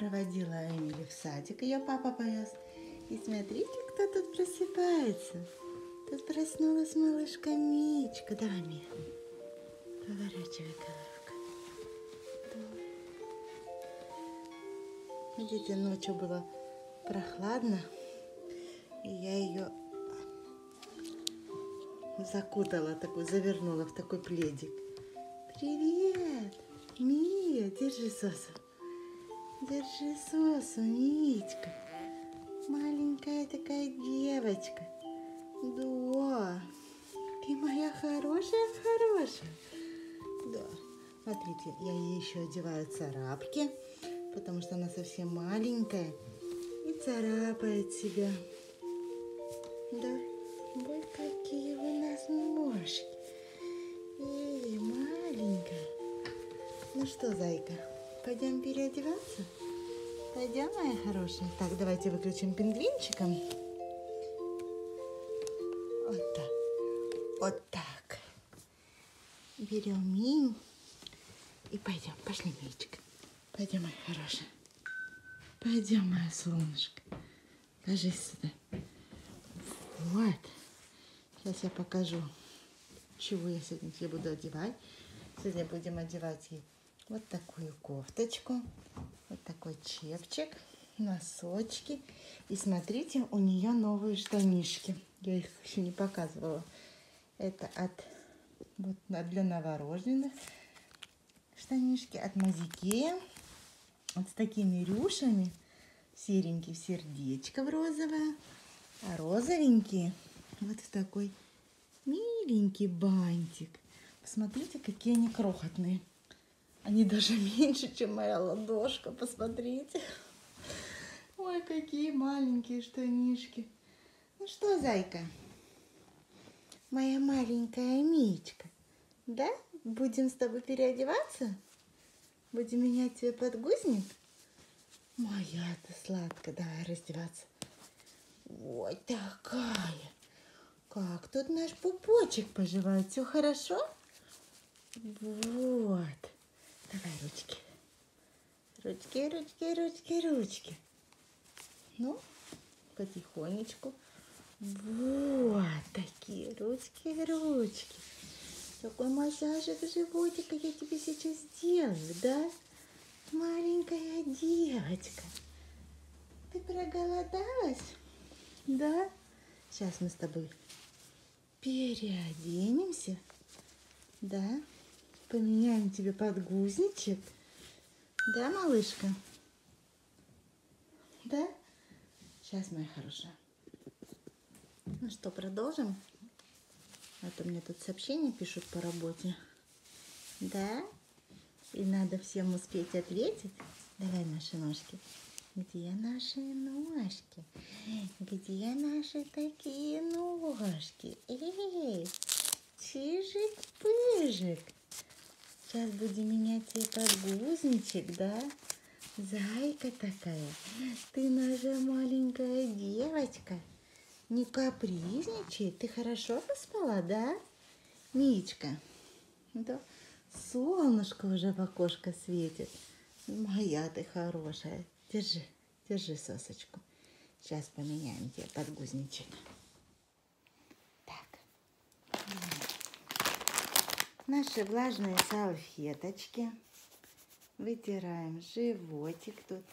проводила Эмили в садик, ее папа повез. И смотрите, кто тут просыпается. Тут проснулась малышка Мичка. Давай, Мия. Поворачивай головку. Видите, ночью было прохладно. И я ее закутала, такой, завернула в такой пледик. Привет, Мия, держи сосу. Держи сосу, Мичка. Маленькая такая девочка. Да, ты моя хорошая-хорошая. Да, смотрите, я ей еще одеваю царапки, потому что она совсем маленькая и царапает себя. Да, вот какие у нас ножки. Эй, маленькая. Ну что, зайка, пойдем переодеваться? Пойдем, моя хорошая. Так, давайте выключим пингвинчиком. Вот так. Вот так. Берем Минь и пойдем. Пошли, Мичка. Пойдем, моя хорошая. Пойдем, моя солнышко. Ложись сюда. Вот. Сейчас я покажу, чего я сегодня тебе буду одевать. Сегодня будем одевать ей вот такую кофточку, вот такой чепчик, носочки. И смотрите, у нее новые штанишки. Я их еще не показывала. Это от вот для новорожденных штанишки от Мазикея. Вот с такими рюшами. Серенький сердечко в розовое. А розовенькие вот в такой миленький бантик. Посмотрите, какие они крохотные. Они даже меньше, чем моя ладошка. Посмотрите. Ой, какие маленькие штанишки. Ну что, зайка? Моя маленькая Мичка. Да? Будем с тобой переодеваться? Будем менять тебе подгузник? Моя-то сладкая. Давай раздеваться. Вот такая. Как тут наш пупочек поживает? Все хорошо? Вот. Давай ручки. Ручки, ручки, ручки, ручки. Ну, потихонечку. Вот такие ручки, ручки. Такой массажик животика я тебе сейчас сделаю, да? Маленькая девочка. Ты проголодалась? Да? Сейчас мы с тобой переоденемся. Да? Поменяем тебе подгузничек. Да, малышка? Да? Сейчас, моя хорошая. Ну что, продолжим? А то мне тут сообщения пишут по работе. Да? И надо всем успеть ответить. Давай наши ножки. Где наши ножки? Где наши такие ножки? Эй, чижик-пыжик. Сейчас будем менять тебе подгузничек, да? Зайка такая, ты наша маленькая девочка. Не капризничай, ты хорошо поспала, да? Мичка, да? Солнышко уже в окошко светит. Моя ты хорошая. Держи, держи сосочку. Сейчас поменяем тебе подгузничек. Наши влажные салфеточки. Вытираем животик тут.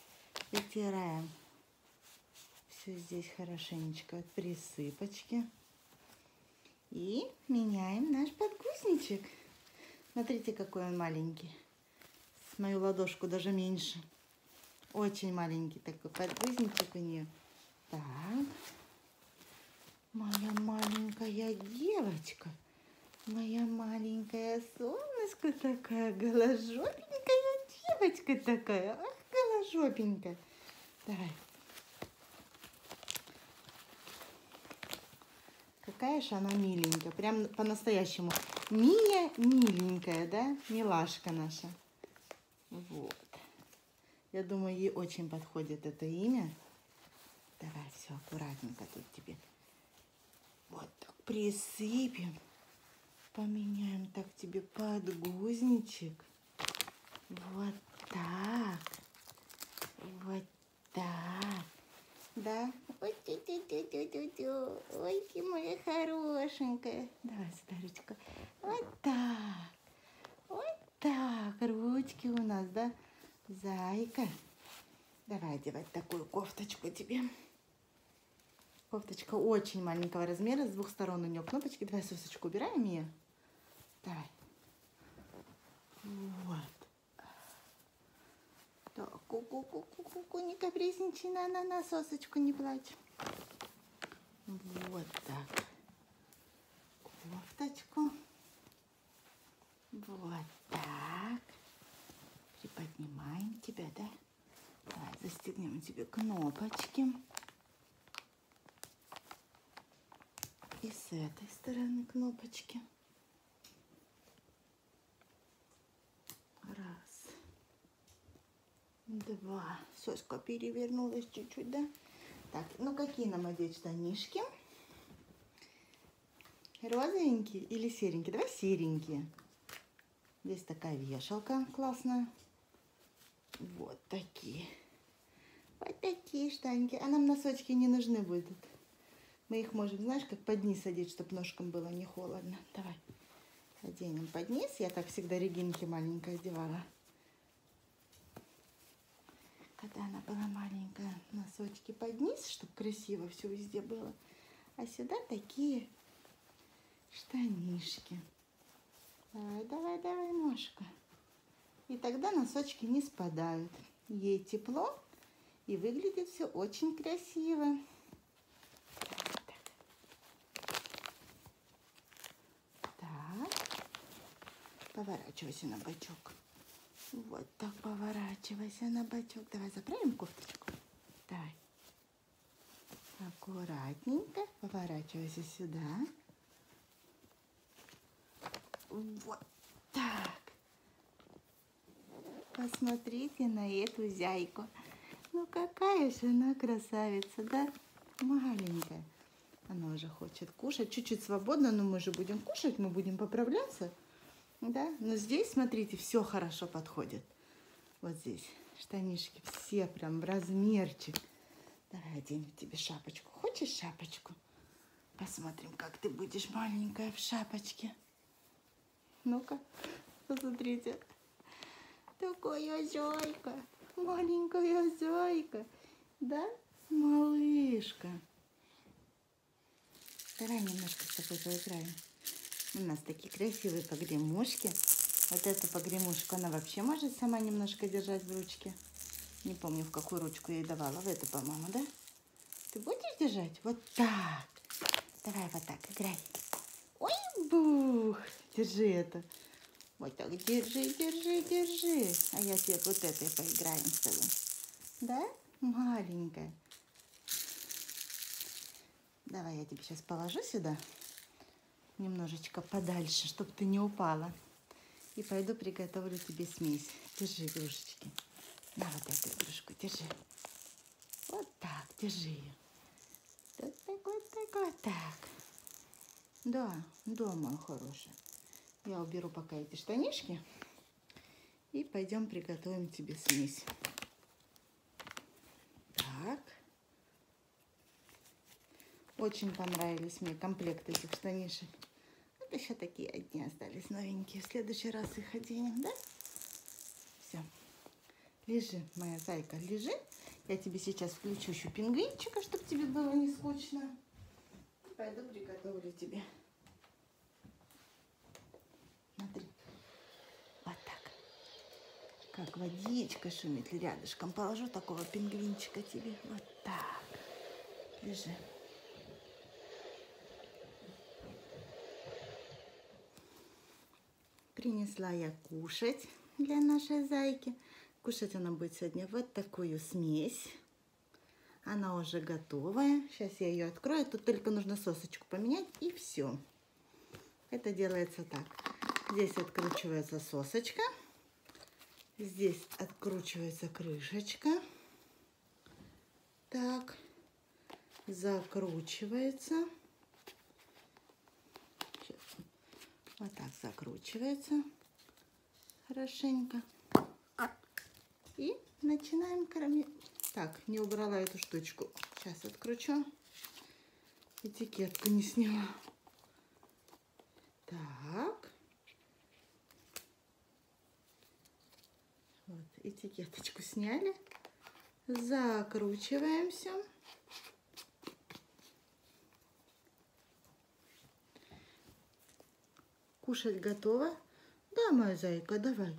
Вытираем все здесь хорошенечко от присыпочки. И меняем наш подгузничек. Смотрите, какой он маленький. С мою ладошку даже меньше. Очень маленький такой подгузничек у нее. Так. Моя маленькая девочка. Моя маленькая солнышко такая, голожопенькая девочка такая. Ах, голожопенькая. Давай. Какая же она миленькая. Прям по-настоящему. Мия миленькая, да? Милашка наша. Вот. Я думаю, ей очень подходит это имя. Давай, все, аккуратненько тут тебе. Вот так присыпем. Поменяем так тебе подгузничек. Вот так. Вот так. Да? Ой, тю -тю -тю -тю -тю -тю. Ой, ты моя хорошенькая. Давай сюда ручку. Вот так. Вот так. Ручки у нас, да? Зайка. Давай одевать такую кофточку тебе. Кофточка очень маленького размера, с двух сторон у нее кнопочки. Давай сосочку убираем ее. Давай. Вот. Так, ку-ку-ку-ку-ку, не капризничай, на, на, на, сосочку не плачь. Вот так. Кофточку. Вот так. Приподнимаем тебя, да? Давай застегнем тебе кнопочки. И с этой стороны кнопочки. Раз. Два. Соска перевернулась чуть-чуть, да? Так, ну какие нам одеть штанишки? Розовенькие или серенькие? Давай серенькие. Здесь такая вешалка классная. Вот такие. Вот такие штаники. А нам носочки не нужны будут. Мы их можем, знаешь, как под низ одеть, чтобы ножкам было не холодно. Давай оденем под низ. Я так всегда Регинки маленькая одевала. Когда она была маленькая, носочки под низ, чтобы красиво все везде было. А сюда такие штанишки. Давай, давай, давай, ножка. И тогда носочки не спадают. Ей тепло и выглядит все очень красиво. Поворачивайся на бочок. Вот так поворачивайся на бочок. Давай заправим кофточку. Давай. Аккуратненько поворачивайся сюда. Вот так. Посмотрите на эту зяйку. Ну какая же она красавица, да? Маленькая. Она уже хочет кушать. Чуть-чуть свободно, но мы же будем кушать, мы будем поправляться. Да, но здесь, смотрите, все хорошо подходит. Вот здесь штанишки все прям в размерчик. Давай оденем тебе шапочку. Хочешь шапочку? Посмотрим, как ты будешь маленькая в шапочке. Ну-ка, посмотрите. Такая зайка, маленькая зайка. Да, малышка? Давай немножко с тобой поиграем. У нас такие красивые погремушки. Вот эту погремушку она вообще может сама немножко держать в ручке. Не помню, в какую ручку я ей давала. В эту, по-моему, да? Ты будешь держать? Вот так. Давай вот так, играй. Ой, бух. Держи это. Вот так, держи, держи, держи. А я тебе вот этой поиграем с тобой. Да? Маленькая. Давай я тебе сейчас положу сюда немножечко подальше, чтобы ты не упала. И пойду приготовлю тебе смесь. Держи игрушечки. На вот эту игрушку, держи. Вот так, держи ее. Вот так, вот так, вот так. Да, да, моя хорошая. Я уберу пока эти штанишки. И пойдем приготовим тебе смесь. Так. Очень понравились мне комплект этих штанишек. Вот еще такие одни остались новенькие. В следующий раз их оденем, да? Все. Лежи, моя зайка, лежи. Я тебе сейчас включу еще пингвинчика, чтобы тебе было не скучно. Пойду приготовлю тебе. Смотри. Вот так. Как водичка шумит рядышком. Положу такого пингвинчика тебе. Вот так. Лежи. Принесла я кушать для нашей зайки. Кушать она будет сегодня вот такую смесь. Она уже готовая. Сейчас я ее открою. Тут только нужно сосочку поменять и все. Это делается так. Здесь откручивается сосочка. Здесь откручивается крышечка. Так. Закручивается. Вот так закручивается хорошенько. И начинаем кормить. Так, не убрала эту штучку. Сейчас откручу. Этикетку не сняла. Так. Вот, этикеточку сняли. Закручиваем все. Кушать готово? Да, моя зайка, давай.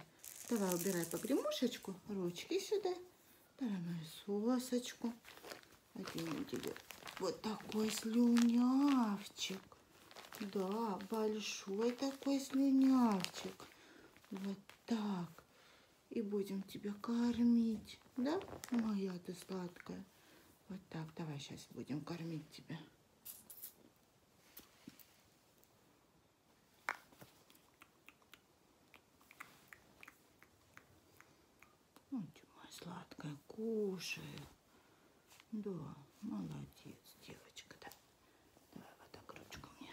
Давай, убирай погремушечку, ручки сюда. Давай мою сосочку. Оденем тебе вот такой слюнявчик. Да, большой такой слюнявчик. Вот так. И будем тебя кормить. Да, моя ты сладкая? Вот так, давай сейчас будем кормить тебя. Вот сладкая кушает. Да, молодец, девочка, да. Давай вот так ручку мне.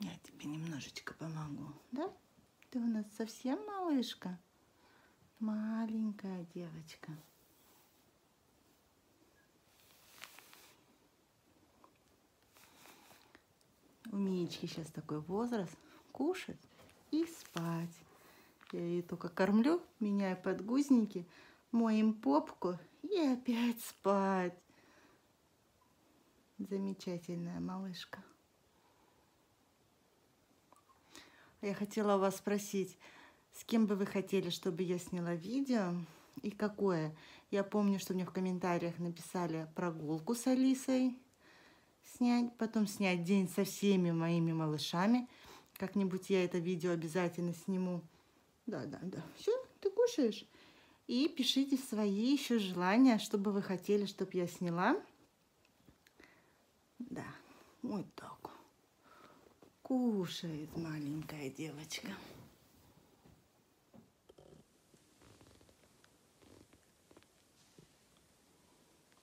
Я тебе немножечко помогу, да? Ты у нас совсем малышка? Маленькая девочка. У Миечки сейчас такой возраст. Кушать и спать. Я ее только кормлю, меняю подгузники, моем попку и опять спать. Замечательная малышка. Я хотела вас спросить, с кем бы вы хотели, чтобы я сняла видео и какое. Я помню, что мне в комментариях написали прогулку с Алисой снять, потом снять день со всеми моими малышами. Как-нибудь я это видео обязательно сниму. Да, да, да. Все, ты кушаешь? И пишите свои еще желания, чтобы вы хотели, чтобы я сняла. Да, вот так. Кушает маленькая девочка.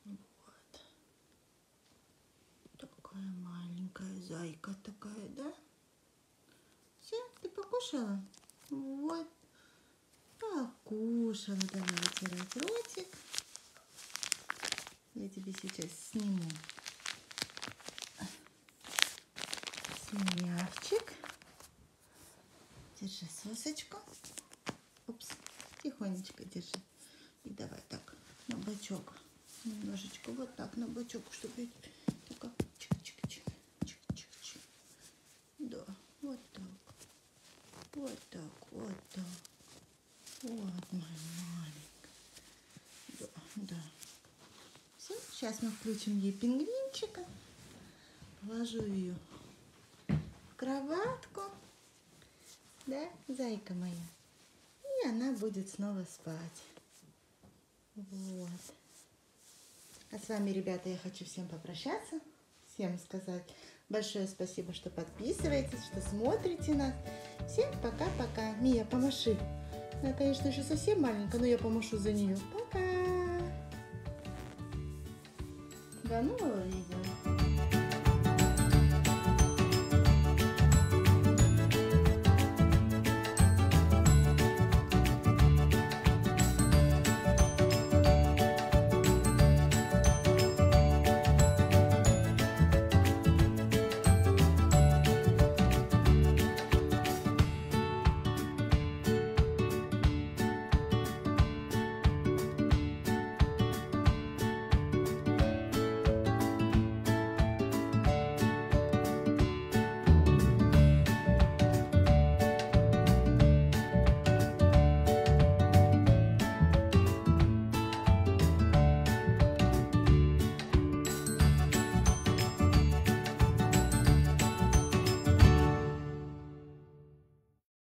Вот. Такая маленькая зайка такая, да? Все, ты покушала? Вот. Покушала. Давай вытирать ротик. Я тебе сейчас сниму слюнявчик. Держи сосочку. Упс, тихонечко держи. И давай так, на бочок. Немножечко вот так на бочок, чтобы только чик-чик-чик, чик-чик-чик. Да, вот так. Вот так, вот так. Вот моя маленькая. Да, да. Все, сейчас мы включим ей пингвинчика. Положу ее в кроватку. Да, зайка моя. И она будет снова спать. Вот. А с вами, ребята, я хочу всем попрощаться. Всем сказать большое спасибо, что подписываетесь, что смотрите нас. Всем пока-пока. Мия, помаши. Она, конечно, еще совсем маленькая, но я помашу за нее. Пока. 干那么多